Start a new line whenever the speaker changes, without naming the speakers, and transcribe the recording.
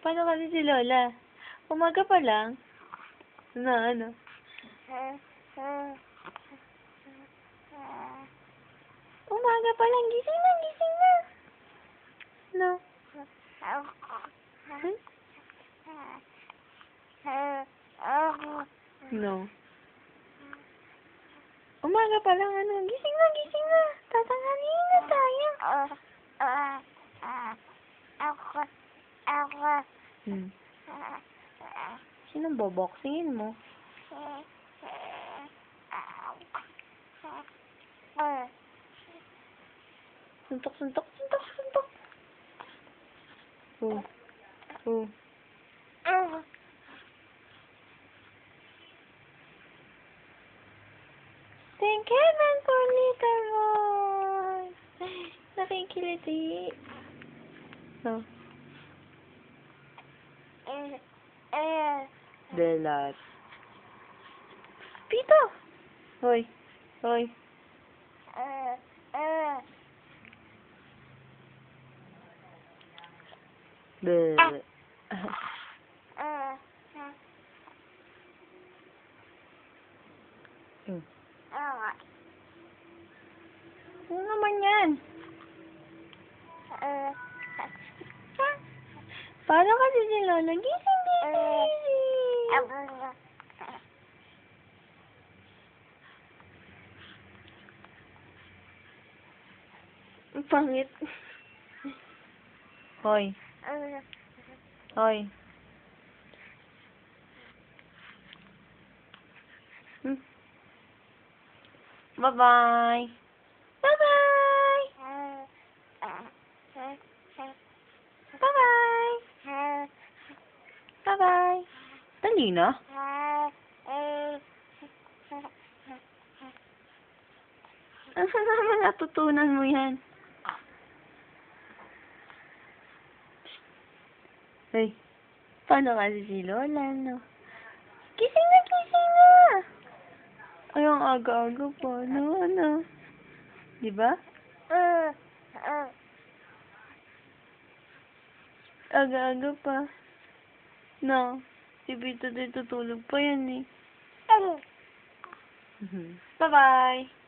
Paano kasi si Lola? Umaga pa lang. Ano, ano? Umaga pa lang. Gising na, gising na. No. Hmm? No. Umaga pa lang, ano? Gising na, gising na. Tatanganin na tayo. Hmm. Sinong boboxingin mo? Suntok, suntok, suntok, suntok. Oh. Oh. Thank heaven for little boy. Nakikiliti. No. Delat. Pito! Hoy. Hoy. Be. Hmm. Ano naman yan? Paano kasi si Lola? Gising, pangit. Hoy. Hoy. Hmm. Bye-bye. Bye-bye. Dali na. Ano naman natutunan mo yan? Hey, paano kasi si Lola, no? Gising na, gising na! Ay, ang aga-aga pa, no, ano? Di ba? Aga-aga pa. No, si Vito din tutulog pa yan eh. Bye-bye!